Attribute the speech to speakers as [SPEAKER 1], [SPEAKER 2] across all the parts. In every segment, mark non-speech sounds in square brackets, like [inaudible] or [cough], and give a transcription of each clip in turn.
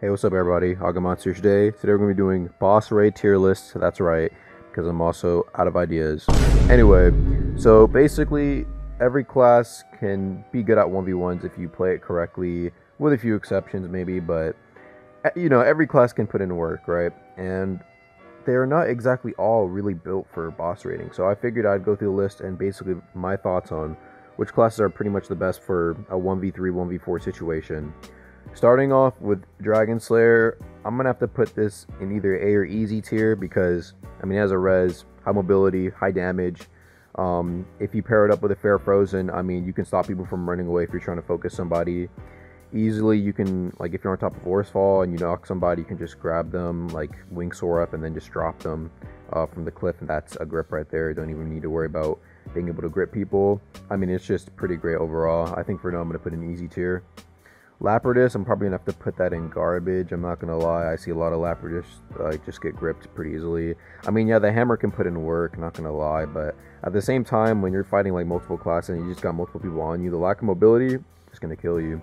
[SPEAKER 1] Hey, what's up, everybody? Agamatsu today. Today we're going to be doing boss raid tier lists. That's right, because I'm also out of ideas. Anyway, so basically, every class can be good at 1v1s if you play it correctly, with a few exceptions maybe, but eh, you know, every class can put in work, right? And they're not exactly all really built for boss raiding. So I figured I'd go through the list and basically my thoughts on which classes are pretty much the best for a 1v3, 1v4 situation. Starting off with Dragon Slayer, I'm gonna have to put this in either A or easy tier because I mean it has a res, high mobility, high damage. Um, if you pair it up with a fair frozen, I mean you can stop people from running away if you're trying to focus somebody. Easily you can like if you're on top of Force Fall and you knock somebody, you can just grab them, like wing soar up and then just drop them uh, from the cliff, and that's a grip right there. You don't even need to worry about being able to grip people. I mean it's just pretty great overall. I think for now I'm gonna put an easy tier. Lapidus, I'm probably gonna have to put that in garbage. I'm not gonna lie. I see a lot of Lapidus like just get gripped pretty easily. I mean, yeah, the hammer can put in work. Not gonna lie, but at the same time, when you're fighting like multiple classes and you just got multiple people on you, the lack of mobility is gonna kill you.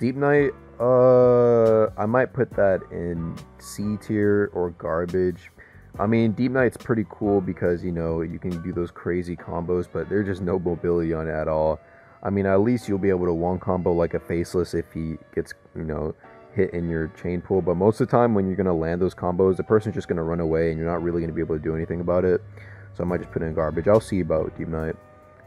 [SPEAKER 1] Deep Knight, uh, I might put that in C tier or garbage. I mean, Deep Knight's pretty cool because you know you can do those crazy combos, but there's just no mobility on it at all. I mean, at least you'll be able to one combo like a faceless if he gets, you know, hit in your chain pool. But most of the time, when you're going to land those combos, the person's just going to run away and you're not really going to be able to do anything about it. So I might just put in garbage. I'll see about Deep Knight.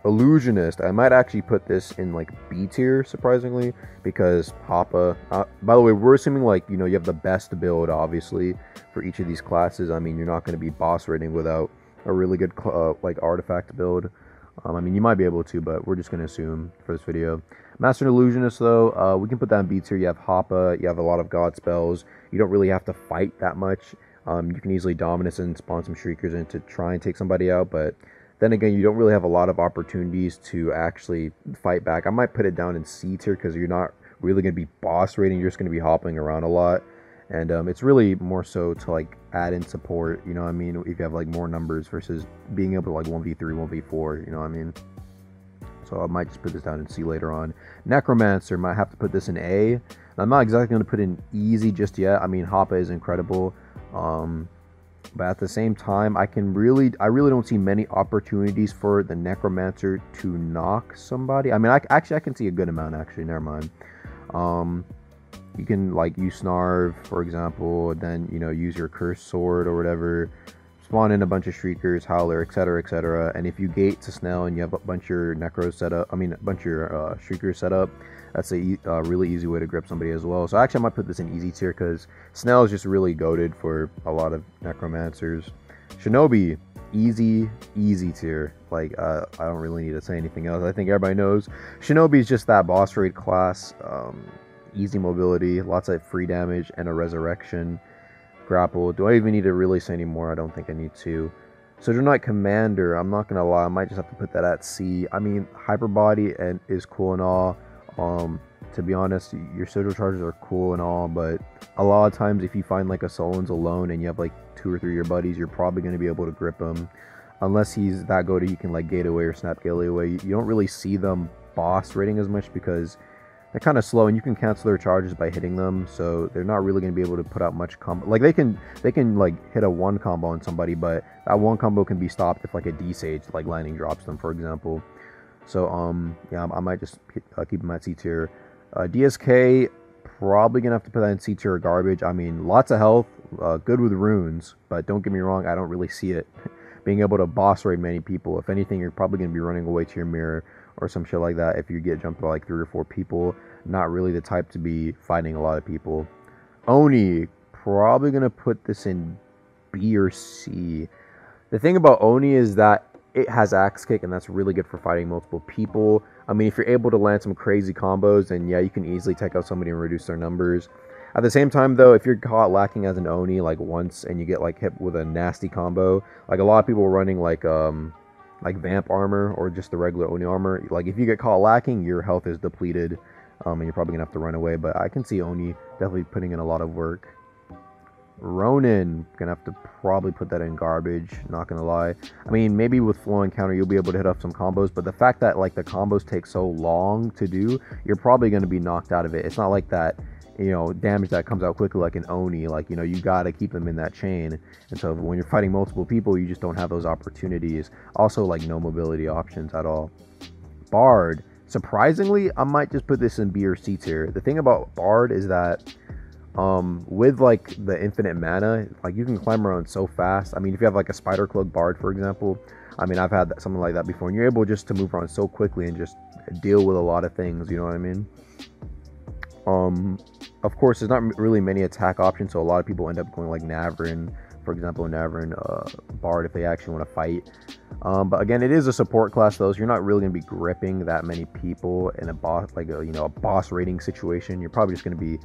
[SPEAKER 1] Illusionist, I might actually put this in like B tier, surprisingly, because Hoppa. Uh, by the way, we're assuming like you know you have the best build, obviously, for each of these classes. I mean, you're not going to be boss raiding without a really good uh, like artifact build. Um, I mean, you might be able to, but we're just going to assume for this video. Master Illusionist, though, uh, we can put that in beats here. You have Hoppa, you have a lot of God spells. You don't really have to fight that much. Um, you can easily Dominus and spawn some Shriekers in to try and take somebody out, but then again, you don't really have a lot of opportunities to actually fight back. I might put it down in C tier because you're not really going to be boss raiding. You're just going to be hopping around a lot and um, it's really more so to like add in support you know i mean? If you have like more numbers versus being able to like 1v3 1v4 you know what i mean? So i might just put this down and see later on. Necromancer might have to put this in a. I'm not exactly going to put in easy just yet. I mean hoppa is incredible um, but at the same time i can really i really don't see many opportunities for the necromancer to knock somebody. I mean I, actually i can see a good amount actually. Never mind. Um, you can like use Snarv, for example, then you know use your Cursed Sword or whatever, spawn in a bunch of Shriekers, Howler, etc., etc. And if you gate to Snell and you have a bunch of your Necros set up, I mean a bunch of your uh, Shriekers set up, that's a uh, really easy way to grip somebody as well. So actually I might put this in easy tier because Snell is just really goaded for a lot of Necromancers. Shinobi, easy, easy tier. Like, uh, I don't really need to say anything else. I think everybody knows. Shinobi is just that boss raid class. Um, easy mobility, lots of free damage, and a resurrection. Grapple. Do I even need to really say any more? I don't think I need to. Sojourn Knight Commander, I'm not gonna lie, I might just have to put that at C. I mean, Hyper Body and is cool and all. Um, to be honest, your Sojourn charges are cool and all, but a lot of times if you find like a Solon's alone and you have like two or three of your buddies, you're probably gonna be able to grip him. Unless he's that good, you can like gate away or snap gateway away. You don't really see them boss rating as much because kind of slow and you can cancel their charges by hitting them so they're not really going to be able to put out much combo like they can they can like hit a one combo on somebody but that one combo can be stopped if like a d sage like lightning drops them for example. So um yeah i, might just uh, keep them at c tier. Uh, dsk probably gonna have to put that in c tier garbage. I mean lots of health uh, good with runes but don't get me wrong i don't really see it [laughs] being able to boss raid many people. If anything you're probably going to be running away to your mirror or some shit like that if you get jumped by like three or four people. Not really the type to be fighting a lot of people. Oni, probably gonna put this in B or C. The thing about Oni is that it has axe kick and that's really good for fighting multiple people. I mean, if you're able to land some crazy combos, then yeah, you can easily take out somebody and reduce their numbers. At the same time, though, if you're caught lacking as an Oni like once and you get like hit with a nasty combo, like a lot of people running like um like vamp armor or just the regular Oni armor. Like if you get caught lacking, your health is depleted, um, and you're probably gonna have to run away. But I can see Oni definitely putting in a lot of work. Ronin, gonna have to probably put that in garbage, not gonna lie. I mean, maybe with flow encounter you'll be able to hit off some combos, but the fact that like the combos take so long to do, you're probably gonna be knocked out of it. It's not like that you know damage that comes out quickly like an oni like you know you got to keep them in that chain. And so when you're fighting multiple people you just don't have those opportunities. Also like no mobility options at all. Bard surprisingly i might just put this in b or c tier. The thing about bard is that um with like the infinite mana like you can climb around so fast. I mean if you have like a spider cloak bard for example i mean i've had something like that before and you're able just to move around so quickly and just deal with a lot of things you know what i mean um of course, there's not really many attack options, so a lot of people end up going like Navrin, for example, Navrin uh, Bard if they actually want to fight. Um, but again, it is a support class though, so you're not really going to be gripping that many people in a boss like a you know a boss rating situation. You're probably just going to be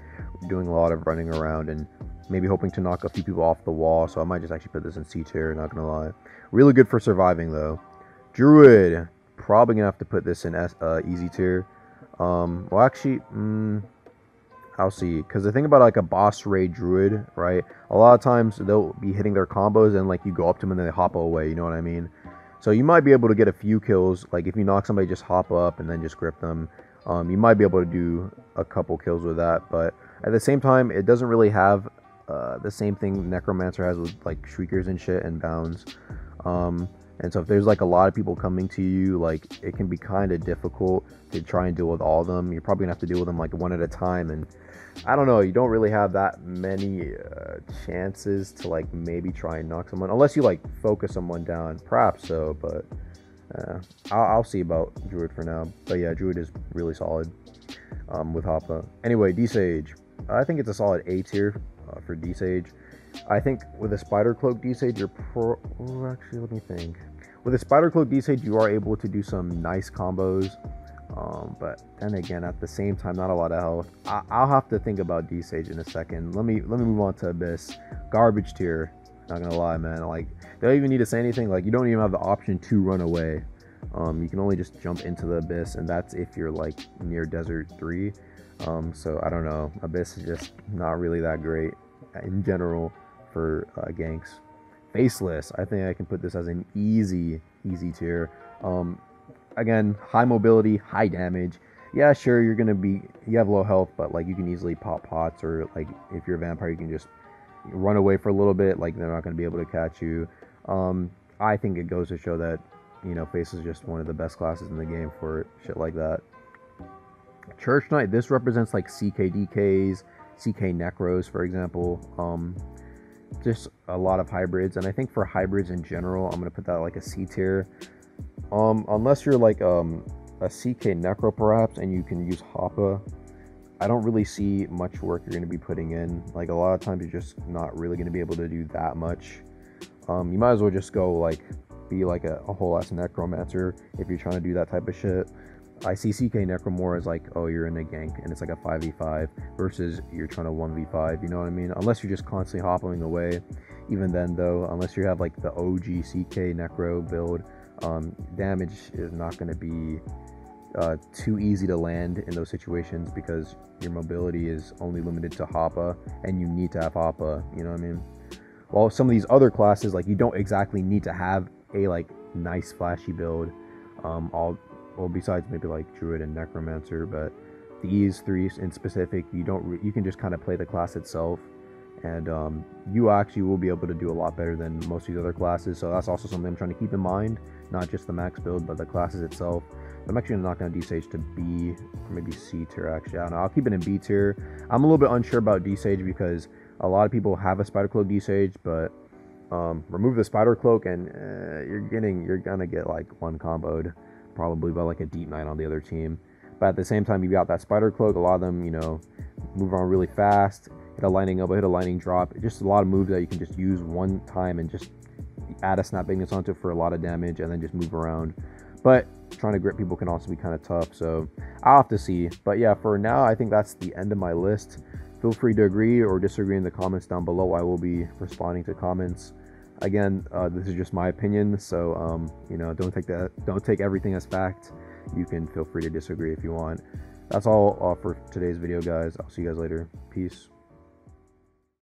[SPEAKER 1] doing a lot of running around and maybe hoping to knock a few people off the wall. So I might just actually put this in C tier. Not gonna lie, really good for surviving though. Druid, probably gonna have to put this in S, uh, easy tier. Um, well, actually, mm, I'll see. Because the thing about like a boss raid druid, right? A lot of times they'll be hitting their combos and like you go up to them and they hop away. You know what I mean? So you might be able to get a few kills. Like if you knock somebody, just hop up and then just grip them. Um, you might be able to do a couple kills with that. But at the same time, it doesn't really have uh, the same thing Necromancer has with like Shriekers and shit and Bounds. Um, and so if there's like a lot of people coming to you, like it can be kind of difficult to try and deal with all of them. You're probably gonna have to deal with them like one at a time. And I don't know, you don't really have that many uh, chances to like maybe try and knock someone unless you like focus someone down. Perhaps so, but uh, I'll, I'll, see about Druid for now. But yeah, Druid is really solid um, with Hoppa. Anyway, D Sage. I think it's a solid A tier uh, for D Sage. I think with a Spider Cloak D Sage, you're pro. Oh, actually, let me think. With a Spider Cloak D-Sage, you are able to do some nice combos. Um, but then again, at the same time, not a lot of health. I- will have to think about D-Sage in a second. Let me let me move on to Abyss. Garbage tier. Not gonna lie, man. Like they don't even need to say anything. Like you don't even have the option to run away. Um, you can only just jump into the abyss, and that's if you're like near Desert Three. Um, so I don't know. Abyss is just not really that great in general for uh, ganks faceless. I think I can put this as an easy, easy tier. Um, again, high mobility, high damage. Yeah, sure, you're gonna be you have low health, but like you can easily pop pots, or like if you're a vampire, you can just run away for a little bit. Like they're not gonna be able to catch you. Um, I think it goes to show that you know Face is just one of the best classes in the game for shit like that. Church Knight. This represents like CKDKs, CK Necros, for example. Um, just a lot of hybrids and i think for hybrids in general i'm gonna put that like a c tier. Um unless you're like um a ck necro perhaps and you can use hoppa i don't really see much work you're gonna be putting in. Like a lot of times you're just not really gonna be able to do that much. Um you might as well just go like be like a, a whole ass necromancer if you're trying to do that type of shit I see CK Necromore as like, oh, you're in a gank and it's like a 5v5 versus you're trying to 1v5, you know what I mean? Unless you're just constantly hopping away. Even then, though, unless you have like the OG CK Necro build, um, damage is not going to be uh, too easy to land in those situations because your mobility is only limited to Hoppa and you need to have Hoppa, you know what I mean? While some of these other classes, like you don't exactly need to have a like nice flashy build. Um, all well besides maybe like druid and necromancer but these three in specific you don't re- you can just kind of play the class itself. And um, you actually will be able to do a lot better than most of these other classes so that's also something i'm trying to keep in mind. Not just the max build but the classes itself. I'm actually not going to d-sage to b or maybe c tier actually i don't know. I'll keep it in b tier. I'm a little bit unsure about d-sage because a lot of people have a spider cloak d-sage but um, remove the spider cloak and uh, you're getting you're gonna get like one comboed probably by like a deep knight on the other team. But at the same time, you've got that spider cloak. A lot of them, you know, move on really fast. Hit a lightning elbow, hit a lightning drop. Just a lot of moves that you can just use one time and just add a snap bigness onto it for a lot of damage and then just move around. But trying to grip people can also be kind of tough. So I'll have to see. But yeah, for now, I think that's the end of my list. Feel free to agree or disagree in the comments down below. I will be responding to comments again, uh, this is just my opinion, so um, you know, don't take that, don't take everything as fact. You can feel free to disagree if you want. That's all uh, for today's video, guys. I'll see you guys later. Peace.